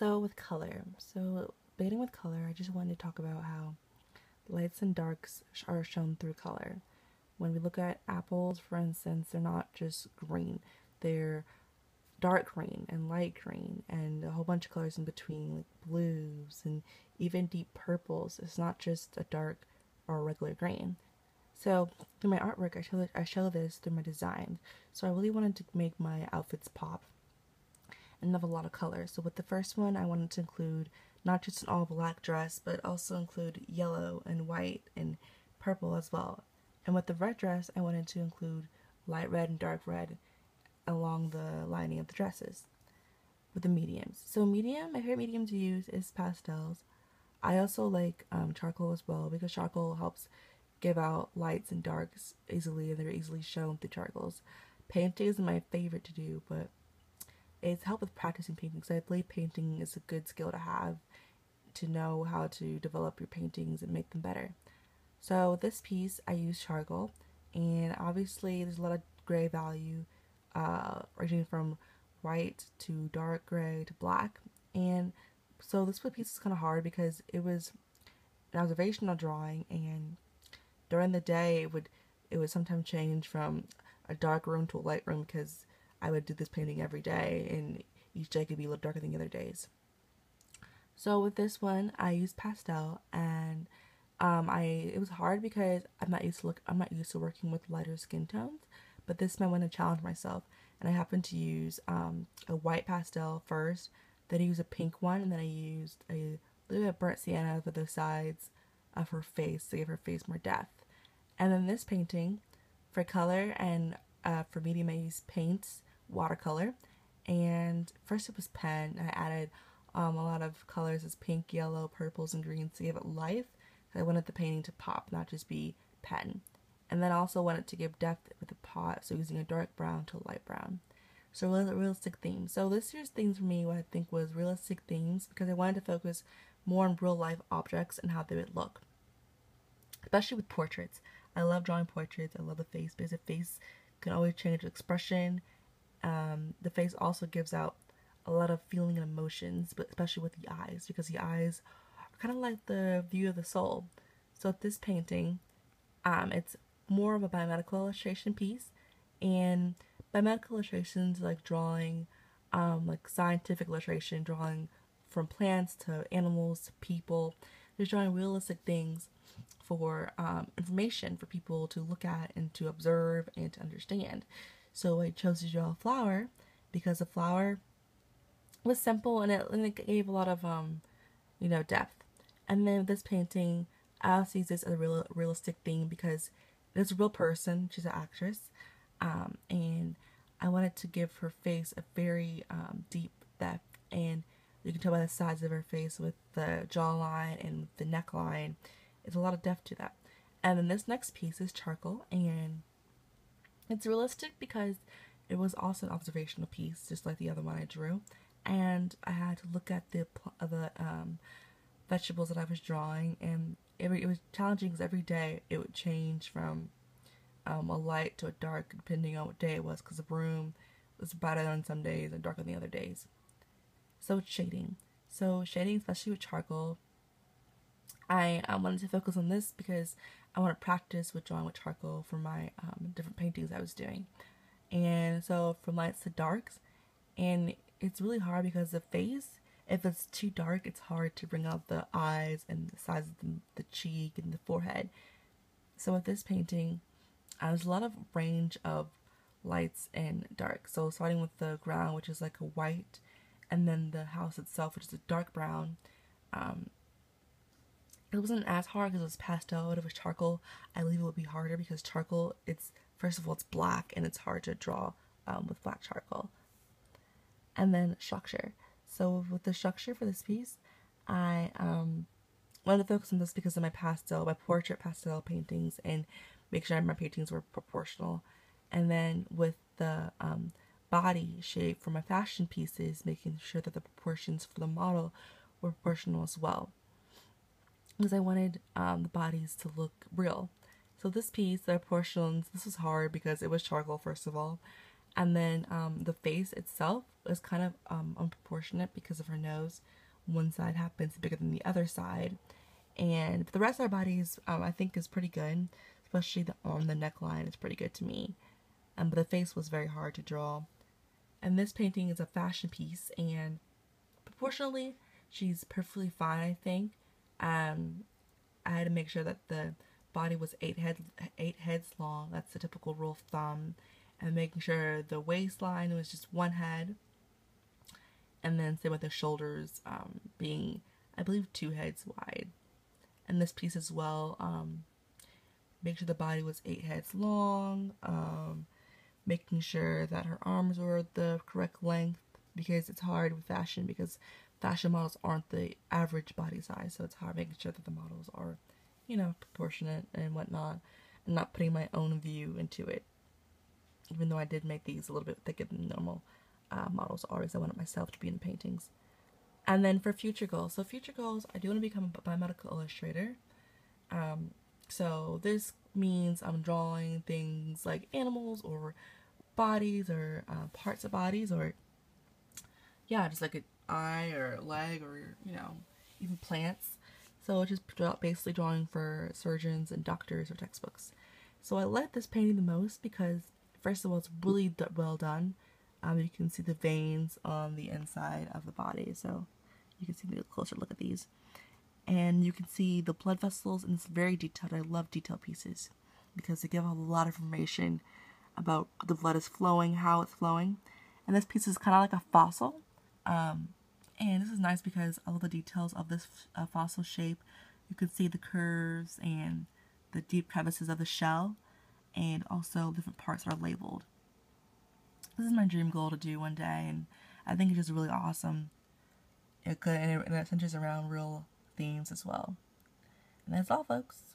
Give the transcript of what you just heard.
So with color, so beginning with color, I just wanted to talk about how lights and darks are shown through color. When we look at apples, for instance, they're not just green, they're dark green and light green and a whole bunch of colors in between, like blues and even deep purples. It's not just a dark or regular green. So through my artwork, I show I show this through my design So I really wanted to make my outfits pop and have a lot of colors. So with the first one, I wanted to include not just an all black dress, but also include yellow and white and purple as well. And with the red dress, I wanted to include light red and dark red along the lining of the dresses with the mediums. So medium, my favorite medium to use is pastels. I also like um, charcoal as well because charcoal helps give out lights and darks easily and they're easily shown through charcoals. Painting is my favorite to do, but it's helped with practicing painting because I believe painting is a good skill to have to know how to develop your paintings and make them better. So this piece I use charcoal and obviously there's a lot of gray value uh, ranging from white to dark gray to black and so this piece is kind of hard because it was an observational drawing and during the day it would it would sometimes change from a dark room to a light room because I would do this painting every day and each day could be a little darker than the other days. So with this one I used pastel and um, I it was hard because I'm not used to look I'm not used to working with lighter skin tones but this time I want to challenge myself and I happened to use um, a white pastel first then I used a pink one and then I used a little bit of burnt sienna for the sides of her face to give her face more depth and then this painting for color and uh, for medium I used paints watercolor. And first it was pen I added um, a lot of colors as pink yellow purples and greens to give it life. I wanted the painting to pop not just be pen. And then also wanted to give depth with the pot so using a dark brown to light brown. So realistic themes. So this year's themes for me what I think was realistic themes because I wanted to focus more on real life objects and how they would look. Especially with portraits. I love drawing portraits. I love the face because the face can always change expression um, the face also gives out a lot of feeling and emotions, but especially with the eyes, because the eyes are kind of like the view of the soul. So this painting, um, it's more of a biomedical illustration piece, and biomedical illustrations like drawing, um, like scientific illustration, drawing from plants to animals to people. They're drawing realistic things for um, information for people to look at and to observe and to understand. So I chose to draw a flower because the flower was simple and it, and it gave a lot of, um, you know, depth. And then this painting, I also use this as a real, realistic thing because it's a real person. She's an actress. Um, and I wanted to give her face a very um, deep depth. And you can tell by the size of her face with the jawline and the neckline. It's a lot of depth to that. And then this next piece is charcoal. And it's realistic because it was also an observational piece, just like the other one I drew. And I had to look at the the um, vegetables that I was drawing, and every, it was challenging because every day it would change from um, a light to a dark depending on what day it was because the room was brighter on some days and darker on the other days. So it's shading. So shading, especially with charcoal, I um, wanted to focus on this because I want to practice with drawing with charcoal for my um, different paintings I was doing. And so from lights to darks, and it's really hard because the face, if it's too dark, it's hard to bring out the eyes and the size of the, the cheek and the forehead. So with this painting, uh, there's a lot of range of lights and dark. So starting with the ground, which is like a white, and then the house itself, which is a dark brown. Um, it wasn't as hard because it was pastel, but if it was charcoal, I believe it would be harder because charcoal, it's, first of all, it's black and it's hard to draw um, with black charcoal. And then structure. So with the structure for this piece, I um, wanted to focus on this because of my pastel, my portrait pastel paintings and make sure my paintings were proportional. And then with the um, body shape for my fashion pieces, making sure that the proportions for the model were proportional as well because I wanted um, the bodies to look real. So this piece, the proportions, this was hard because it was charcoal first of all, And then um, the face itself is kind of um, unproportionate because of her nose. One side happens bigger than the other side. And the rest of our bodies, um, I think, is pretty good, especially the, on the neckline is pretty good to me. Um, but the face was very hard to draw. And this painting is a fashion piece, and proportionally, she's perfectly fine, I think. Um, I had to make sure that the body was eight head eight heads long. That's the typical rule of thumb. And making sure the waistline was just one head. And then same with the shoulders um, being, I believe, two heads wide. And this piece as well, um, make sure the body was eight heads long. Um, making sure that her arms were the correct length because it's hard with fashion because fashion models aren't the average body size, so it's hard making sure that the models are, you know, proportionate and whatnot, and not putting my own view into it. Even though I did make these a little bit thicker than normal uh, models are, because I wanted myself to be in the paintings. And then for future goals, so future goals, I do want to become a biomedical illustrator. Um, so this means I'm drawing things like animals or bodies or uh, parts of bodies or yeah, just like an eye or leg or you know even plants. So just basically drawing for surgeons and doctors or textbooks. So I like this painting the most because first of all, it's really well done. Um, you can see the veins on the inside of the body, so you can see a closer look at these. And you can see the blood vessels, and it's very detailed. I love detailed pieces because they give a lot of information about the blood is flowing, how it's flowing. And this piece is kind of like a fossil. Um, and this is nice because all the details of this uh, fossil shape, you can see the curves and the deep crevices of the shell, and also different parts are labeled. This is my dream goal to do one day, and I think it's just really awesome. It could, and it, and it centers around real themes as well. And that's all, folks.